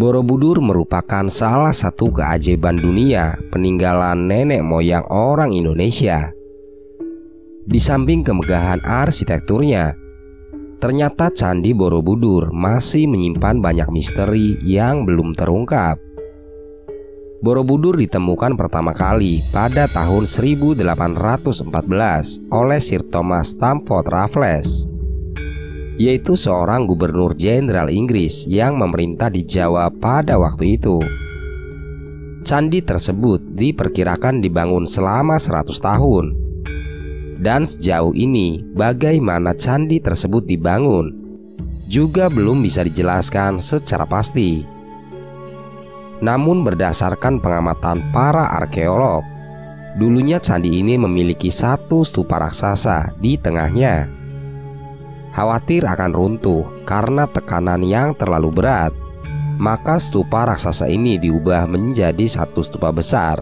Borobudur merupakan salah satu keajaiban dunia peninggalan nenek moyang orang Indonesia. Di samping kemegahan arsitekturnya, ternyata Candi Borobudur masih menyimpan banyak misteri yang belum terungkap. Borobudur ditemukan pertama kali pada tahun 1814 oleh Sir Thomas Stamford Raffles yaitu seorang gubernur jenderal Inggris yang memerintah di Jawa pada waktu itu. Candi tersebut diperkirakan dibangun selama 100 tahun. Dan sejauh ini, bagaimana candi tersebut dibangun juga belum bisa dijelaskan secara pasti. Namun berdasarkan pengamatan para arkeolog, dulunya candi ini memiliki satu stupa raksasa di tengahnya khawatir akan runtuh karena tekanan yang terlalu berat. Maka stupa raksasa ini diubah menjadi satu stupa besar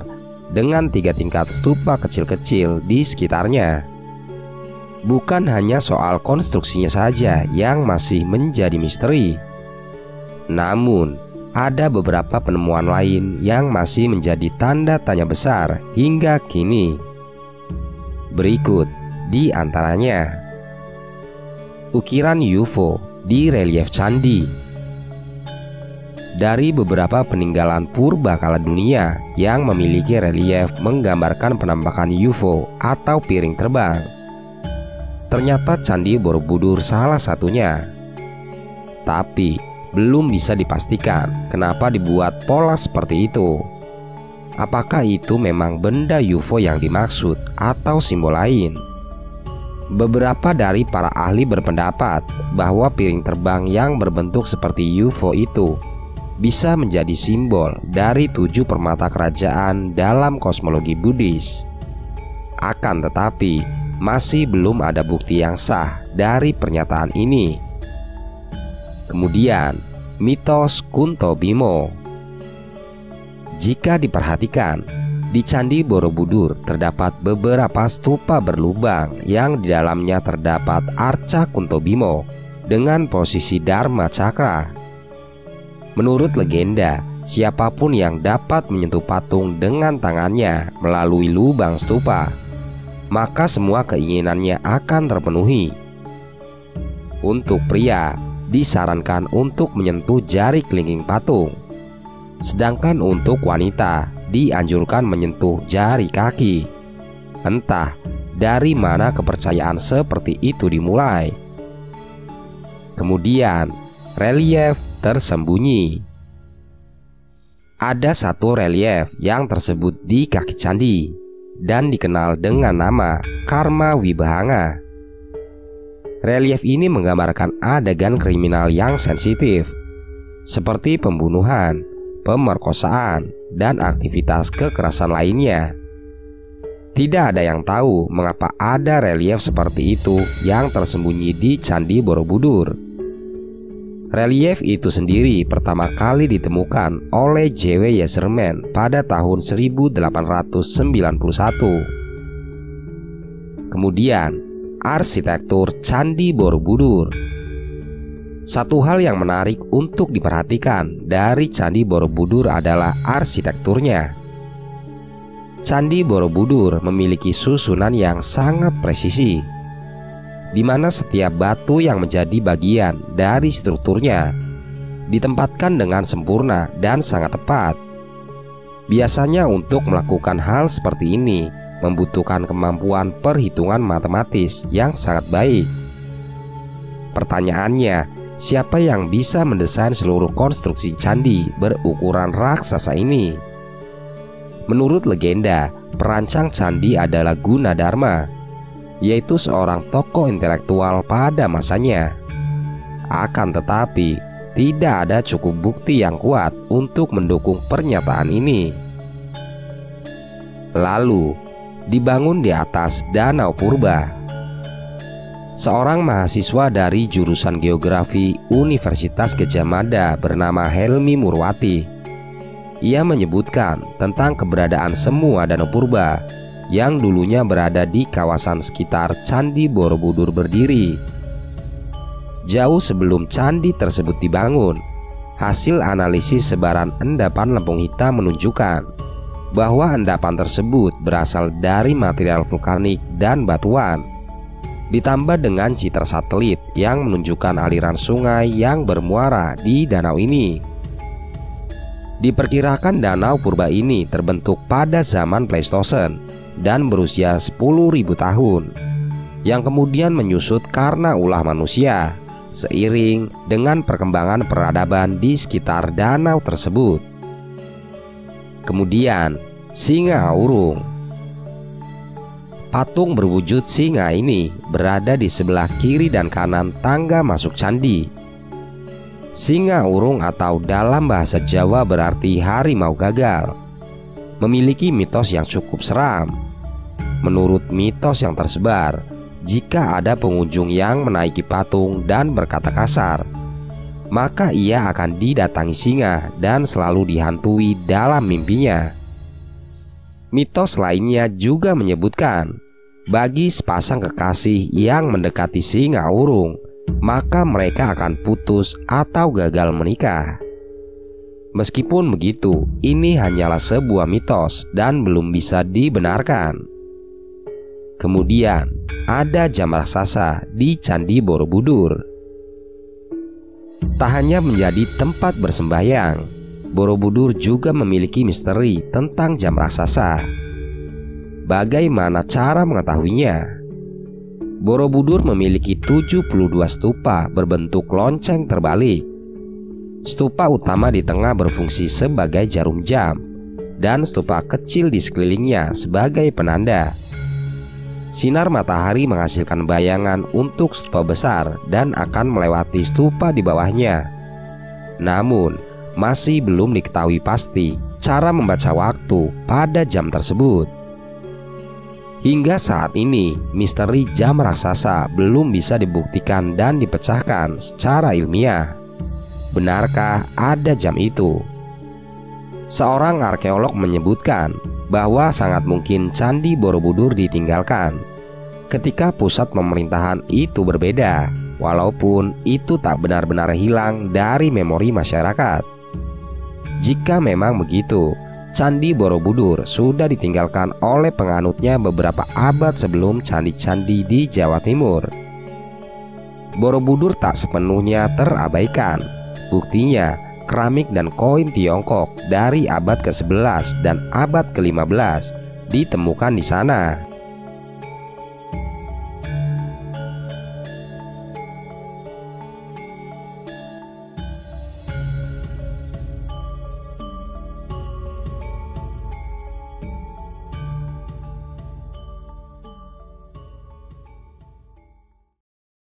dengan tiga tingkat stupa kecil-kecil di sekitarnya. Bukan hanya soal konstruksinya saja yang masih menjadi misteri, namun ada beberapa penemuan lain yang masih menjadi tanda tanya besar hingga kini. Berikut di antaranya ukiran UFO di relief candi. Dari beberapa peninggalan purba kala dunia yang memiliki relief menggambarkan penampakan UFO atau piring terbang. Ternyata Candi Borobudur salah satunya. Tapi belum bisa dipastikan kenapa dibuat pola seperti itu. Apakah itu memang benda UFO yang dimaksud atau simbol lain? Beberapa dari para ahli berpendapat bahwa piring terbang yang berbentuk seperti UFO itu bisa menjadi simbol dari tujuh permata kerajaan dalam kosmologi Buddhis. Akan tetapi, masih belum ada bukti yang sah dari pernyataan ini. Kemudian, mitos Kunto Bimo. Jika diperhatikan, di Candi Borobudur terdapat beberapa stupa berlubang yang di dalamnya terdapat arca Kuntobimo dengan posisi Dharma Cakra. Menurut legenda, siapa pun yang dapat menyentuh patung dengan tangannya melalui lubang stupa, maka semua keinginannya akan terpenuhi. Untuk pria, disarankan untuk menyentuh jari kelingking patung. Sedangkan untuk wanita, dianjurkan menyentuh jari kaki. Entah dari mana kepercayaan seperti itu dimulai. Kemudian, relief tersembunyi. Ada satu relief yang tersebut di kaki candi dan dikenal dengan nama Karma Wibahanga. Relief ini menggambarkan adegan kriminal yang sensitif, seperti pembunuhan, pemerkosaan, dan aktivitas kekerasan lainnya. Tidak ada yang tahu mengapa ada relief seperti itu yang tersembunyi di Candi Borobudur. Relief itu sendiri pertama kali ditemukan oleh J.W. Yeserman pada tahun 1891. Kemudian, arsitektur Candi Borobudur satu hal yang menarik untuk diperhatikan dari Candi Borobudur adalah arsitekturnya. Candi Borobudur memiliki susunan yang sangat presisi, di mana setiap batu yang menjadi bagian dari strukturnya ditempatkan dengan sempurna dan sangat tepat. Biasanya, untuk melakukan hal seperti ini membutuhkan kemampuan perhitungan matematis yang sangat baik. Pertanyaannya, Siapa yang bisa mendesain seluruh konstruksi candi berukuran raksasa ini? Menurut legenda, perancang candi adalah Guna Dharma, yaitu seorang tokoh intelektual pada masanya. Akan tetapi, tidak ada cukup bukti yang kuat untuk mendukung pernyataan ini. Lalu, dibangun di atas danau purba Seorang mahasiswa dari jurusan geografi Universitas Gajah Mada bernama Helmi Murwati. Ia menyebutkan tentang keberadaan semua danau purba yang dulunya berada di kawasan sekitar Candi Borobudur berdiri. Jauh sebelum candi tersebut dibangun, Hasil analisis sebaran endapan lempung hitam menunjukkan bahwa endapan tersebut berasal dari material vulkanik dan batuan ditambah dengan citra satelit yang menunjukkan aliran sungai yang bermuara di danau ini. Diperkirakan danau purba ini terbentuk pada zaman Pleistosen dan berusia 10.000 tahun yang kemudian menyusut karena ulah manusia seiring dengan perkembangan peradaban di sekitar danau tersebut. Kemudian, Singa Aurung Patung berwujud singa ini berada di sebelah kiri dan kanan tangga masuk candi. Singa urung atau dalam bahasa Jawa berarti harimau gagal. Memiliki mitos yang cukup seram. Menurut mitos yang tersebar, jika ada pengunjung yang menaiki patung dan berkata kasar, maka ia akan didatangi singa dan selalu dihantui dalam mimpinya. Mitos lainnya juga menyebutkan bagi sepasang kekasih yang mendekati singa urung, maka mereka akan putus atau gagal menikah. Meskipun begitu, ini hanyalah sebuah mitos dan belum bisa dibenarkan. Kemudian, ada jam raksasa di Candi Borobudur. Tak hanya menjadi tempat bersembayang, Borobudur juga memiliki misteri tentang jam raksasa. Bagaimana cara mengetahuinya? Borobudur memiliki 72 stupa berbentuk lonceng terbalik. Stupa utama di tengah berfungsi sebagai jarum jam dan stupa kecil di sekelilingnya sebagai penanda. Sinar matahari menghasilkan bayangan untuk stupa besar dan akan melewati stupa di bawahnya. Namun, masih belum diketahui pasti cara membaca waktu pada jam tersebut. Hingga saat ini, misteri jam raksasa belum bisa dibuktikan dan dipecahkan secara ilmiah. Benarkah ada jam itu? Seorang arkeolog menyebutkan bahwa sangat mungkin Candi Borobudur ditinggalkan ketika pusat pemerintahan itu berbeda, walaupun itu tak benar-benar hilang dari memori masyarakat. Jika memang begitu, Candi Borobudur sudah ditinggalkan oleh penganutnya beberapa abad sebelum candi-candi di Jawa Timur. Borobudur tak sepenuhnya terabaikan. Buktinya, keramik dan koin Tiongkok dari abad ke-11 dan abad ke-15 ditemukan di sana.